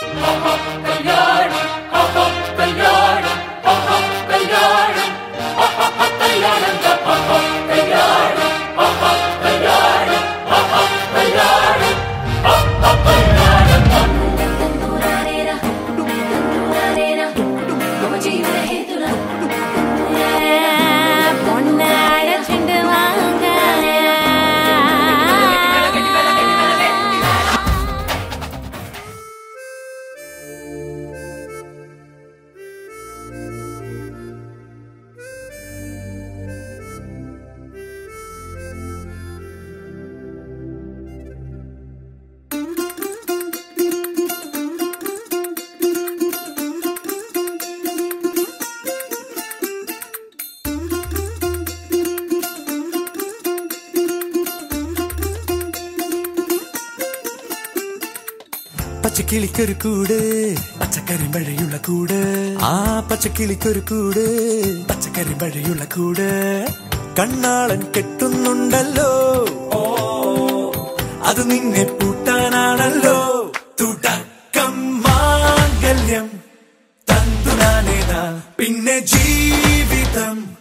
Oh, oh, പച്ചക്കിളിക്കൊരു കൂട് പച്ചക്കരിമ്പഴയുള്ള കൂട്. ആ പച്ചക്കിളിക്കൊരു കൂട് പച്ചക്കരിമ്പഴയുള്ള കൂട്. കണ്ണാളൻ കെട്ടുന്നുണ്ടല്ലോ. അത് നിന്നെ പൂട്ടാനാണല്ലോ. തുടക്കമാകല്യം തന്തുനാനേതാ പിന്നെ ജീവിതം